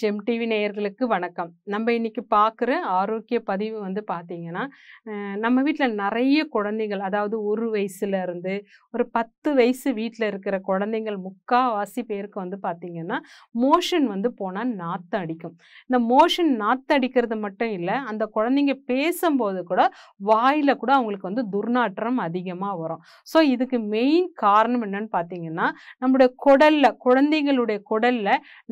GeM TV நேயர்களுக்கு வணக்கம். நம்ம இன்னைக்கு பார்க்குற ஆரோக்கிய பதிவு வந்து பார்த்தீங்கன்னா நம்ம வீட்டில் நிறைய குழந்தைகள் அதாவது ஒரு வயசுல இருந்து ஒரு பத்து வயசு வீட்டில் இருக்கிற குழந்தைங்கள் முக்காவாசி பேருக்கு வந்து பார்த்தீங்கன்னா மோஷன் வந்து போனால் நாற்று அடிக்கும். இந்த மோஷன் நாற்று அடிக்கிறது மட்டும் இல்லை அந்த குழந்தைங்க பேசும்போது கூட வாயில் கூட அவங்களுக்கு வந்து துர்நாற்றம் அதிகமாக வரும். ஸோ இதுக்கு மெயின் காரணம் என்னன்னு பார்த்தீங்கன்னா நம்மளுடைய குடல்ல குழந்தைங்களுடைய குடல்ல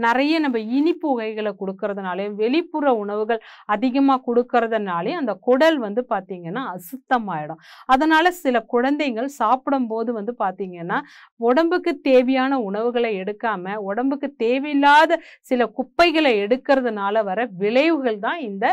நிறைய நம்ம இனிப்பு வகைகளை கொடுக்கறதுனாலையும் வெளிப்புற உணவுகள் அதிகமாக கொடுக்கறதுனாலையும் அந்த குடல் வந்து பார்த்தீங்கன்னா அசுத்தமாயிடும். அதனால் சில குழந்தைகள் சாப்பிடும்போது வந்து பார்த்தீங்கன்னா உடம்புக்கு தேவையான உணவுகளை எடுக்காமல் உடம்புக்கு தேவையில்லாத சில குப்பைகளை எடுக்கிறதுனால வர விளைவுகள் தான் இந்த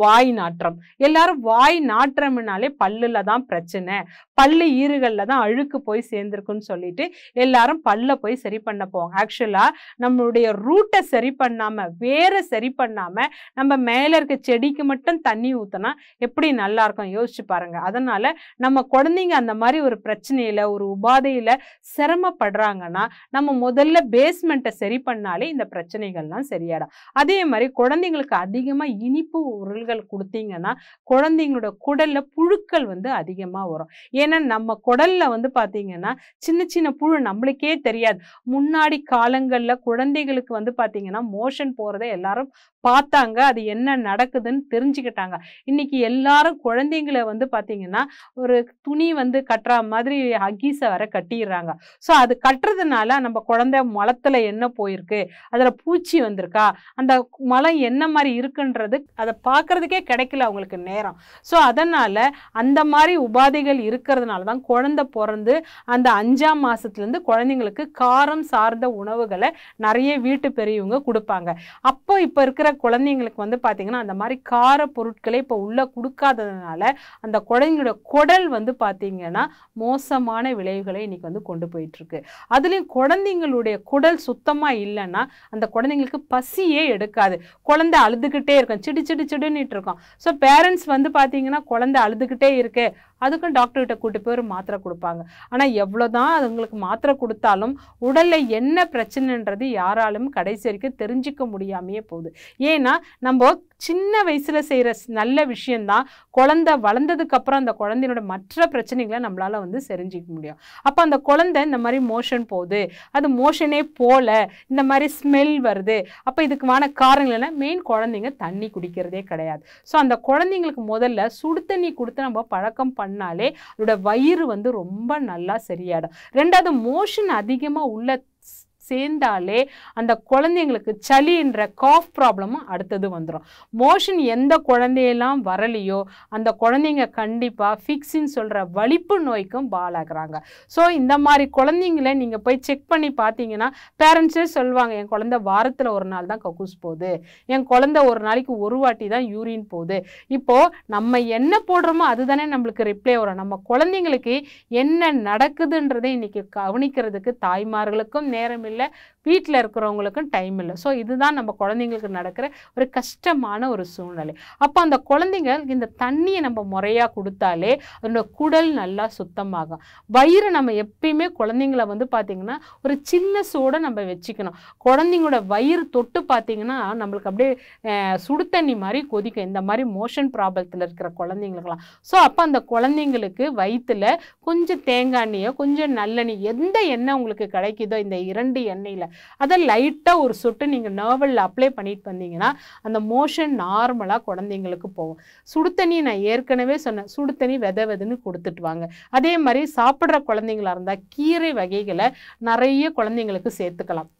வாய் நாற்றம். எல்லாரும் வாய் நாற்றம்னாலே பல்லில் தான் பிரச்சனை. பல்லு ஈறுகளில் தான் அழுக்கு போய் சேர்ந்துருக்குன்னு சொல்லிட்டு எல்லாரும் பல்ல போய் சரி பண்ண போவாங்க. ஆக்சுவலாக நம்மளுடைய ரூட்டை சரி பண்ணாம வேற சரி பண்ணாமல் நம்ம மேலே இருக்க செடிக்கு மட்டும் தண்ணி ஊற்றினா எப்படி நல்லா இருக்கும்? யோசிச்சு பாருங்கள் அதனால் நம்ம குழந்தைங்க அந்த மாதிரி ஒரு பிரச்சனையில் ஒரு உபாதையில் சிரமப்படுறாங்கன்னா நம்ம முதல்ல பேஸ்மெண்ட்டை சரி பண்ணாலே இந்த பிரச்சனைகள்லாம் சரியாயிடும். அதே மாதிரி குழந்தைங்களுக்கு அதிகமாக இனிப்பு உருள்கள் கொடுத்தீங்கன்னா குழந்தைங்களோட குடலில் புழுக்கள் வந்து அதிகமாக வரும். ஏன்னா நம்ம குடல்ல வந்து பார்த்தீங்கன்னா சின்ன சின்ன புழு நம்மளுக்கே தெரியாது. முன்னாடி காலங்களில் குழந்தைகளுக்கு வந்து பார்த்தீங்கன்னா மோஷன் போறதே எல்லாரும் பார்த்தாங்க அது என்ன நடக்குதுன்னு தெரிஞ்சுக்கிட்டாங்க. இன்னைக்கு எல்லாரும் குழந்தைங்களை வந்து பார்த்தீங்கன்னா ஒரு துணி வந்து கட்டுற மாதிரி ஹக்கீஸை வர கட்டிடுறாங்க. ஸோ அது கட்டுறதுனால நம்ம குழந்தை மலத்தில் என்ன போயிருக்கு? அதில் பூச்சி வந்திருக்கா? அந்த மலம் என்ன மாதிரி இருக்குன்றது அதை பார்க்கறதுக்கே கிடைக்கல அவங்களுக்கு நேரம். ஸோ அதனால் அந்த மாதிரி உபாதைகள் இருக்கிறதுனால தான் குழந்தை பிறந்து அந்த அஞ்சாம் மாதத்துலேருந்து குழந்தைங்களுக்கு காரம் சார்ந்த உணவுகளை நிறைய வீட்டு பெரியவங்க கொடுப்பாங்க. அப்போ இப்போ இருக்கிற குழந்தைங்களுக்கு வந்து பார்த்தீங்கன்னா அந்த மாதிரி கார பொருட்களை இப்போ உள்ளே கொடுக்காததுனால அந்த குழந்தைங்களோட குடல் வந்து பார்த்தீங்கன்னா மோசமான விளைவுகளை இன்னைக்கு வந்து கொண்டு போயிட்டுருக்கு. அதுலேயும் குழந்தைங்களுடைய குடல் சுத்தமாக இல்லைன்னா அந்த குழந்தைங்களுக்கு பசியே எடுக்காது. குழந்தை அழுதுகிட்டே இருக்கும். சிடு சிடு சிடுன்னுட்டு இருக்கும். ஸோ பேரண்ட்ஸ் வந்து பார்த்தீங்கன்னா குழந்தை அழுதுகிட்டே இருக்கு அதுக்கும் டாக்டர்கிட்ட கூட்டு போய் ஒரு மாத்திரை கொடுப்பாங்க. ஆனால் எவ்வளோதான் அதுங்களுக்கு மாத்திரை கொடுத்தாலும் உடலில் என்ன பிரச்சனைன்றது யாராலும் கடைசி வரைக்கும் தெரிஞ்சிக்க முடியாமையே போகுது. ஏன்னா நம்ம சின்ன வயசில் செய்கிற நல்ல விஷயந்தான் குழந்தை வளர்ந்ததுக்கப்புறம் அந்த குழந்தையோட மற்ற பிரச்சனைகளை நம்மளால் வந்து செரிஞ்சிக்க முடியும். அப்போ அந்த குழந்தை இந்த மாதிரி மோஷன் போகுது அது மோஷனே போல இந்த மாதிரி ஸ்மெல் வருது அப்போ இதுக்குமான காரணங்கள்னா மெயின் குழந்தைங்க தண்ணி குடிக்கிறதே கிடையாது. ஸோ அந்த குழந்தைங்களுக்கு முதல்ல சுடு தண்ணி கொடுத்து நம்ம பழக்கம் பண்ணாலே அதோட வயிறு வந்து ரொம்ப நல்லா சரியாயிடும். ரெண்டாவது மோஷன் அதிகமாக உள்ள சேர்ந்தாலே அந்த குழந்தைங்களுக்கு சளின்ற காஃப் ப்ராப்ளமும் அடுத்தது வந்துடும் மோஷன் எந்த குழந்தையெல்லாம் வரலையோ அந்த குழந்தைங்க கண்டிப்பாக ஃபிக்ஸின்னு சொல்கிற வலிப்பு நோய்க்கும் பாலாகிறாங்க. ஸோ இந்த மாதிரி குழந்தைங்கள நீங்கள் போய் செக் பண்ணி பார்த்தீங்கன்னா பேரண்ட்ஸே சொல்லுவாங்க என் குழந்தை வாரத்தில் ஒரு நாள் தான் கக்கூஸ் போகுது. என் குழந்தை ஒரு நாளைக்கு ஒரு வாட்டி தான் யூரின் போகுது. இப்போது நம்ம என்ன போடுறோமோ அதுதானே நம்மளுக்கு ரிப்ளை வரும். நம்ம குழந்தைங்களுக்கு என்ன நடக்குதுன்றதை இன்றைக்கி கவனிக்கிறதுக்கு தாய்மார்களுக்கும் நேரம் இல்லை. şekilde வீட்டில் இருக்கிறவங்களுக்கும் டைம் இல்லை. ஸோ இதுதான் நம்ம குழந்தைங்களுக்கு நடக்கிற ஒரு கஷ்டமான ஒரு சூழ்நிலை. அப்போ அந்த குழந்தைங்க இந்த தண்ணியை நம்ம முறையாக கொடுத்தாலே அதோட குடல் நல்லா சுத்தமாகும். வயிறு நம்ம எப்பயுமே குழந்தைங்கள வந்து பார்த்திங்கன்னா ஒரு சின்ன சூடை நம்ம வச்சுக்கணும். குழந்தைங்களோட வயிறு தொட்டு பார்த்திங்கன்னா நம்மளுக்கு அப்படியே சுடு தண்ணி மாதிரி கொதிக்கும். இந்த மாதிரி மோஷன் ப்ராப்ளத்தில் இருக்கிற குழந்தைங்களுக்கெல்லாம். ஸோ அப்போ அந்த குழந்தைங்களுக்கு வயிற்றில் கொஞ்சம் தேங்காய் எண்ணெயோ கொஞ்சம் நல்லெண்ணெய் எந்த எண்ணெய் உங்களுக்கு கிடைக்குதோ இந்த இரண்டு எண்ணெயில் அதை லைட்டாக ஒரு சொட்டு நீங்கள் நர்வலில் அப்ளை பண்ணிட்டு வந்தீங்கன்னா அந்த மோஷன் நார்மலாக குழந்தைங்களுக்கு போகும். சுடு தண்ணி நான் ஏற்கனவே சொன்னேன். சுடு தண்ணி வெத வெதுன்னு கொடுத்துட்டு வாங்க. அதே மாதிரி சாப்பிட்ற குழந்தைங்களா இருந்தால் கீரை வகைகளை நிறைய குழந்தைங்களுக்கு சேர்த்துக்கலாம்.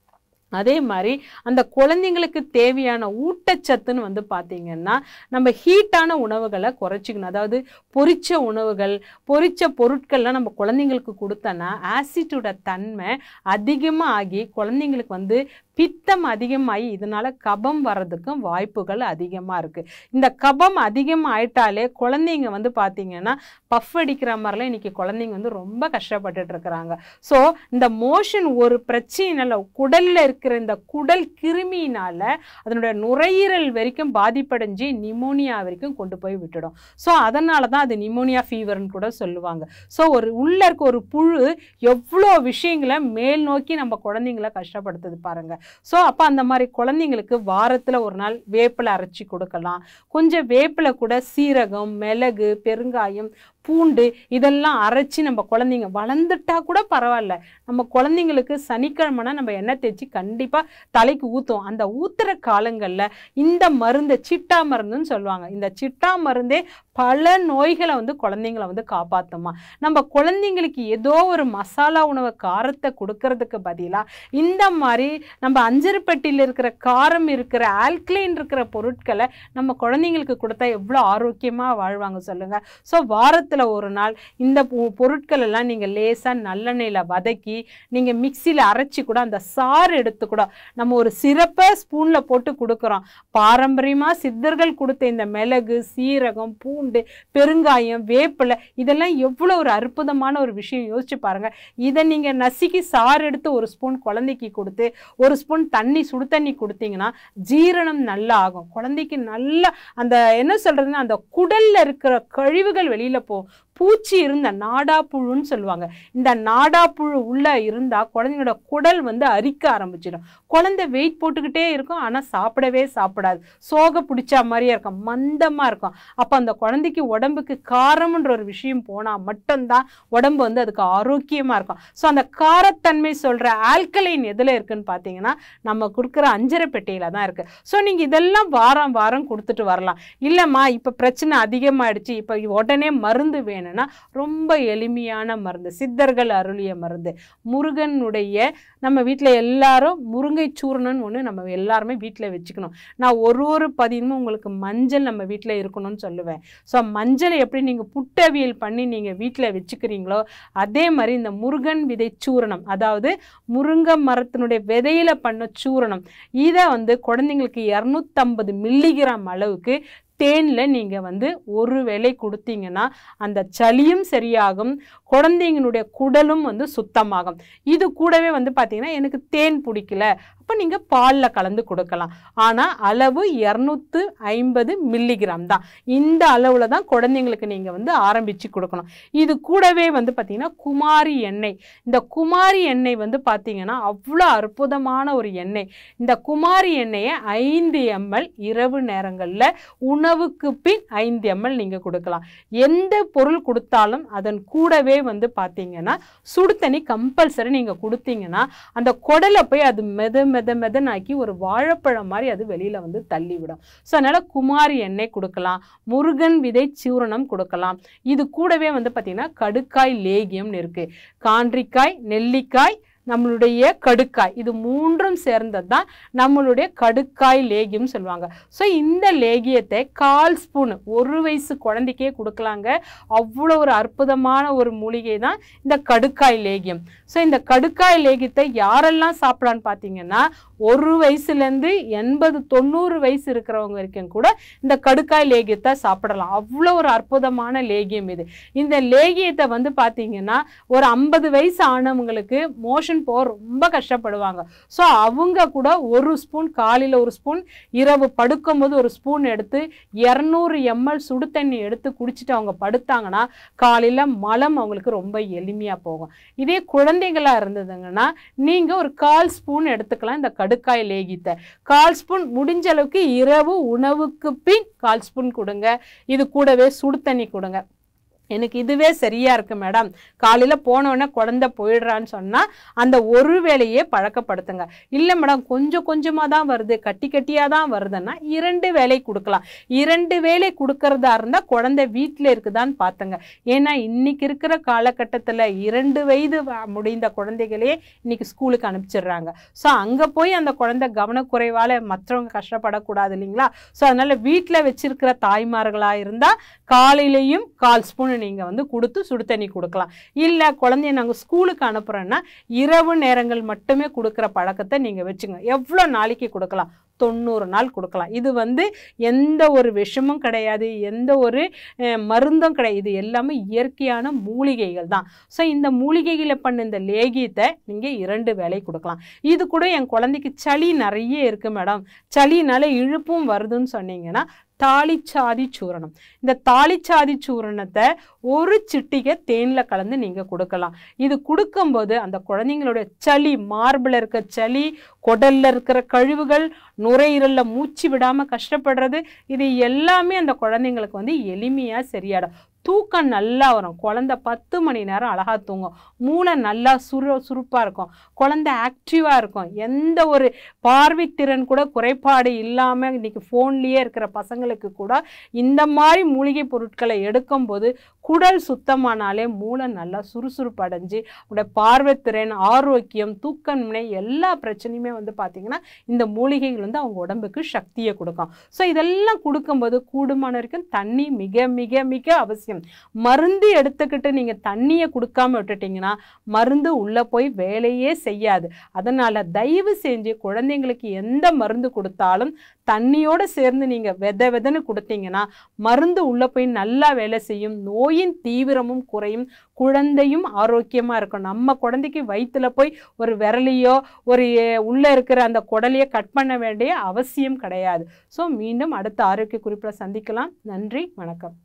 அதே மாதிரி அந்த குழந்தைங்களுக்கு தேவையான ஊட்டச்சத்துன்னு வந்து பார்த்தீங்கன்னா நம்ம ஹீட்டான உணவுகளை குறைச்சிக்கணும். அதாவது பொரிச்ச உணவுகள் பொரிச்ச பொருட்கள்லாம் நம்ம குழந்தைங்களுக்கு கொடுத்தோன்னா ஆசிட்டோட தன்மை அதிகமாக ஆகி குழந்தைங்களுக்கு வந்து பித்தம் அதிகமாகி இதனால் கபம் வர்றதுக்கும் வாய்ப்புகள் அதிகமாக இருக்குது இந்த கபம் அதிகமாக ஆயிட்டாலே குழந்தைங்க வந்து பார்த்தீங்கன்னா பஃப் அடிக்கிற மாதிரிலாம் இன்றைக்கி குழந்தைங்க வந்து ரொம்ப கஷ்டப்பட்டுட்டு இருக்கிறாங்க. ஸோ இந்த மோஷன் ஒரு பிரச்சனையில் குடலில் இருக்க இருக்கிற இந்த குடல் கிருமியினால அதனுடைய நுரையீரல் வரைக்கும் பாதிப்படைஞ்சு நிமோனியா வரைக்கும் கொண்டு போய் விட்டுடும். ஸோ அதனால தான் அது நிமோனியா ஃபீவர்னு கூட சொல்லுவாங்க. ஸோ ஒரு உள்ள இருக்க ஒரு புழு எவ்வளோ விஷயங்களை மேல் நோக்கி நம்ம குழந்தைங்கள கஷ்டப்படுத்துது பாருங்க. ஸோ அப்போ அந்த மாதிரி குழந்தைங்களுக்கு வாரத்தில் ஒரு நாள் வேப்பில் அரைச்சி கொடுக்கலாம். கொஞ்சம் வேப்பில் கூட சீரகம் மிளகு பெருங்காயம் பூண்டு இதெல்லாம் அரைச்சி நம்ம குழந்தைங்க வளர்ந்துட்டா கூட பரவாயில்ல. நம்ம குழந்தைங்களுக்கு சனிக்கிழமைனா நம்ம எண்ணெய் தேய்ச்சி கண்டிப்பாக தலைக்கு ஊற்றுவோம் அந்த ஊத்துற காலங்களில் இந்த மருந்தை சிட்டா மருந்துன்னு சொல்லுவாங்க. இந்த சிட்டா மருந்தே பல நோய்களை வந்து குழந்தைங்கள வந்து காப்பாற்றுமா நம்ம குழந்தைங்களுக்கு ஏதோ ஒரு மசாலா உணவு காரத்தை கொடுக்கறதுக்கு பதிலாக இந்த மாதிரி நம்ம அஞ்சருப்பட்டியில் இருக்கிற காரம் இருக்கிற ஆல்கலைன் இருக்கிற பொருட்களை நம்ம குழந்தைங்களுக்கு கொடுத்தா எவ்வளோ ஆரோக்கியமாக வாழ்வாங்க சொல்லுங்கள் ஸோ வாரத்தில் ஒரு நாள் இந்த பொருட்களெல்லாம் பொருட்கள் எல்லாம் நீங்கள் லேசாக நல்லெண்ணெயில் வதக்கி நீங்கள் மிக்சியில் அரைச்சி கூட அந்த சாறு எடுத்து கூட நம்ம ஒரு சிறப்பை ஸ்பூனில் போட்டு கொடுக்குறோம். பாரம்பரியமாக சித்தர்கள் கொடுத்த இந்த மிளகு சீரகம் பூண்டு பெருங்காயம் வேப்பிலை இதெல்லாம் எவ்வளோ ஒரு அற்புதமான ஒரு விஷயம். யோசிச்சு பாருங்கள் இதை நீங்கள் நசுக்கி சாறு எடுத்து ஒரு ஸ்பூன் குழந்தைக்கு கொடுத்து ஒரு ஸ்பூன் தண்ணி சுடு தண்ணி கொடுத்தீங்கன்னா ஜீரணம் நல்லா ஆகும். குழந்தைக்கு நல்லா அந்த என்ன சொல்கிறதுன்னா அந்த குடலில் இருக்கிற கழிவுகள் வெளியில் போகும் பூச்சி இருந்த நாடாப்புழுன்னு சொல்லுவாங்க. இந்த நாடாப்புழு உள்ளே இருந்தால் குழந்தைங்களோட குடல் வந்து அரிக்க ஆரம்பிச்சிடும். குழந்தை வெயிட் போட்டுக்கிட்டே இருக்கும் ஆனால் சாப்பிடவே சாப்பிடாது. சோக பிடிச்சா மாதிரியே இருக்கும் மந்தமாக இருக்கும். அப்போ அந்த குழந்தைக்கு உடம்புக்கு காரம்ன்ற ஒரு விஷயம் போனால் மட்டும்தான் உடம்பு வந்து அதுக்கு ஆரோக்கியமாக இருக்கும். ஸோ அந்த காரத்தன்மை சொல்கிற ஆல்கலைன் எதில் இருக்குன்னு பார்த்தீங்கன்னா நம்ம கொடுக்குற அஞ்சரை பெட்டியில் தான் இருக்குது ஸோ நீங்கள் இதெல்லாம் வாரம் வாரம் கொடுத்துட்டு வரலாம். இல்லைம்மா இப்போ பிரச்சனை அதிகமாகிடுச்சு இப்போ உடனே மருந்து வேணும். என்னென்னா ரொம்ப எளிமையான மருந்து சித்தர்கள் அருளிய மருந்து. முருகனுடைய நம்ம வீட்டில் எல்லாரும் முருங்கை சூர்ணம்னு ஒன்று நம்ம எல்லாருமே வீட்டில் வச்சுக்கணும். நான் ஒரு ஒரு பதினமும் உங்களுக்கு மஞ்சள் நம்ம வீட்டில் இருக்கணும்னு சொல்லுவேன். ஸோ மஞ்சளை எப்படி நீங்கள் புட்டவியல் பண்ணி நீங்கள் வீட்டில் வச்சுக்கிறீங்களோ அதே மாதிரி இந்த முருகன் விதை சூரணம் அதாவது முருங்கை மரத்தினுடைய விதையில் பண்ண சூரணம் இதை வந்து குழந்தைங்களுக்கு இரநூத்தம்பது மில்லிகிராம் அளவுக்கு தேனில் நீங்கள் வந்து ஒரு வேளை கொடுத்தீங்கன்னா அந்த சளியும் சரியாகும் குழந்தைங்களுடைய குடலும் வந்து சுத்தமாகும். இது கூடவே வந்து பார்த்திங்கன்னா எனக்கு தேன் பிடிக்கல. அப்போ நீங்கள் பாலில் கலந்து கொடுக்கலாம். ஆனால் அளவு இரநூத்து ஐம்பது மில்லிகிராம் தான். இந்த அளவில் தான் குழந்தைங்களுக்கு நீங்கள் வந்து ஆரம்பித்து கொடுக்கணும். இது கூடவே வந்து பார்த்திங்கன்னா குமாரி எண்ணெய். இந்த குமாரி எண்ணெய் வந்து பார்த்திங்கன்னா அவ்வளோ அற்புதமான ஒரு எண்ணெய். இந்த குமாரி எண்ணெயை ஐந்து எம்எல் இரவு நேரங்களில் உணவுக்கு பின் ஐந்து எம்எல் நீங்கள் கொடுக்கலாம். எந்த பொருள் கொடுத்தாலும் அதன் கூடவே வந்து பார்த்தீங்கன்னா சுடு தண்ணி கம்பல்சரி நீங்கள் கொடுத்தீங்கன்னா அந்த குடலை போய் அது மெத மெத மெதனாக்கி ஒரு வாழைப்பழம் மாதிரி அது வெளியில் வந்து தள்ளிவிடும். ஸோ அதனால் குமாரி எண்ணெய் கொடுக்கலாம் முருகன் விதை சூரணம் கொடுக்கலாம். இது கூடவே வந்து பார்த்திங்கன்னா கடுக்காய் லேகியம்னு இருக்குது கான்றிக்காய் நெல்லிக்காய் நம்மளுடைய கடுக்காய். இது மூன்றும் சேர்ந்தது தான் நம்மளுடைய கடுக்காய் லேகியம் சொல்லுவாங்க. ஸோ இந்த லேகியத்தை கால் ஸ்பூன் ஒரு வயசு குழந்தைக்கே கொடுக்கலாங்க. அவ்வளோ ஒரு அற்புதமான ஒரு மூலிகை தான் இந்த கடுக்காய் லேகியம். ஸோ இந்த கடுக்காய் லேகியத்தை யாரெல்லாம் சாப்பிடலான்னு பார்த்தீங்கன்னா ஒரு வயசுலேருந்து எண்பது தொண்ணூறு வயசு இருக்கிறவங்க வரைக்கும் கூட இந்த கடுக்காய் லேகியத்தை சாப்பிடலாம். அவ்வளோ ஒரு அற்புதமான லேகியம் இது. இந்த லேகியத்தை வந்து பார்த்தீங்கன்னா ஒரு ஐம்பது வயசு ஆனவங்களுக்கு மோஷன் போக ரொம்ப கஷ்டப்படுவாங்க. ஸோ அவங்க கூட ஒரு ஸ்பூன் காலையில் ஒரு ஸ்பூன் இரவு படுக்கும்போது ஒரு ஸ்பூன் எடுத்து இரநூறு எம்எல் சுடு தண்ணி எடுத்து குடிச்சிட்டு அவங்க படுத்தாங்கன்னா காலையில் மலம் அவங்களுக்கு ரொம்ப எளிமையாக போகும். இதே குழந்தைங்களா இருந்ததுங்கன்னா நீங்கள் ஒரு கால் ஸ்பூன் எடுத்துக்கலாம் இந்த கடுக்காய் லேகித்தை. கால் ஸ்பூன் முடிஞ்ச அளவுக்கு இரவு உணவுக்கு பின் கால் ஸ்பூன் கொடுங்க. இது கூடவே சுடு தண்ணி கொடுங்க. எனக்கு இதுவே சரியா இருக்கு மேடம் காலையில போன குழந்த குழந்தை போயிடுறான்னு சொன்னா அந்த ஒரு வேலையே பழக்கப்படுத்துங்க. இல்லை மேடம் கொஞ்சம் கொஞ்சமா தான் வருது. கட்டி கட்டியா தான் வருதுன்னா இரண்டு வேலை கொடுக்கலாம். இரண்டு வேலை கொடுக்கறதா இருந்தா குழந்தை வீட்டில் இருக்குதான்னு பார்த்துங்க ஏன்னா இன்னைக்கு இருக்கிற காலகட்டத்தில் இரண்டு வயது முடிந்த குழந்தைகளே இன்னைக்கு ஸ்கூலுக்கு அனுப்பிச்சிடுறாங்க. ஸோ அங்கே போய் அந்த குழந்தை கவனக்குறைவால் மற்றவங்க கஷ்டப்படக்கூடாது இல்லைங்களா? ஸோ அதனால வீட்டில் வச்சிருக்கிற தாய்மார்களாக இருந்தால் காலையிலையும் கால் ஸ்பூன் நீங்கள் வந்து கொடுத்து சுடு தண்ணி கொடுக்கலாம். இல்லை குழந்தைய நாங்கள் ஸ்கூலுக்கு அனுப்புகிறோன்னா இரவு நேரங்கள் மட்டுமே கொடுக்குற பழக்கத்தை நீங்கள் வச்சுங்க. எவ்வளோ நாளைக்கு கொடுக்கலாம்? தொண்ணூறு நாள் கொடுக்கலாம். இது வந்து எந்த ஒரு விஷமும் கிடையாது. எந்த ஒரு மருந்தும் கிடையாது. இது எல்லாமே இயற்கையான மூலிகைகள் தான். ஸோ இந்த மூலிகைகளை பண்ண இந்த லேகியத்தை நீங்கள் இரண்டு வேலை கொடுக்கலாம். இது கூட என் குழந்தைக்கு சளி நிறைய இருக்குது மேடம். சளினால இழுப்பும் வருதுன்னு சொன்னீங்கன்னா தாளிச்சாதி சூரணம். இந்த தாளிச்சாதி சூரணத்தை ஒரு சிட்டிகை தேனில் கலந்து நீங்கள் கொடுக்கலாம். இது கொடுக்கும்போது அந்த குழந்தைங்களுடைய சளி மார்பில் இருக்க சளி குடலில் இருக்கிற கழிவுகள் நுரையீரலில் மூச்சு விடாமல் கஷ்டப்படுறது இது எல்லாமே அந்த குழந்தைங்களுக்கு வந்து எளிமையாக சரியாடும் தூக்கம் நல்லா வரும். குழந்தை பத்து மணி நேரம் அழகாக தூங்கும். மூளை நல்லா சுரு சுறுப்பாக இருக்கும். குழந்தை ஆக்டிவாக இருக்கும். எந்த ஒரு பார்வைத்திறன் கூட குறைபாடு இல்லாமல் இன்றைக்கி ஃபோன்லேயே இருக்கிற பசங்களுக்கு கூட இந்த மாதிரி மூலிகை பொருட்களை எடுக்கும்போது குடல் சுத்தமானாலே மூளை நல்லா சுறுசுறுப்பு அடைஞ்சு உடைய பார்வைத்திறன் ஆரோக்கியம் தூக்கமின்மை எல்லா பிரச்சனையுமே வந்து பார்த்திங்கன்னா இந்த மூலிகைகள் வந்து அவங்க உடம்புக்கு சக்தியை கொடுக்கும். ஸோ இதெல்லாம் கொடுக்கும்போது கூடுமான வரைக்கும் தண்ணி மிக மிக மிக அவசியம். மருந்து எடுத்துக்கிட்டு நீங்கள் தண்ணியை கொடுக்காம விட்டுட்டீங்கன்னா மருந்து உள்ளே போய் வேலையே செய்யாது. அதனால் தயவு செஞ்சு குழந்தைங்களுக்கு எந்த மருந்து கொடுத்தாலும் தண்ணியோடு சேர்ந்து நீங்கள் வித விதன்னு கொடுத்தீங்கன்னா மருந்து உள்ளே போய் நல்லா வேலை செய்யும். நோயின் தீவிரமும் குறையும். குழந்தையும் ஆரோக்கியமாக இருக்கும் நம்ம குழந்தைக்கு வயிற்றுல போய் ஒரு விரலையோ ஒரு உள்ளே இருக்கிற அந்த குடலையோ கட் பண்ண வேண்டிய அவசியம் கிடையாது. ஸோ மீண்டும் அடுத்த ஆரோக்கிய குறிப்பில் சந்திக்கலாம். நன்றி வணக்கம்.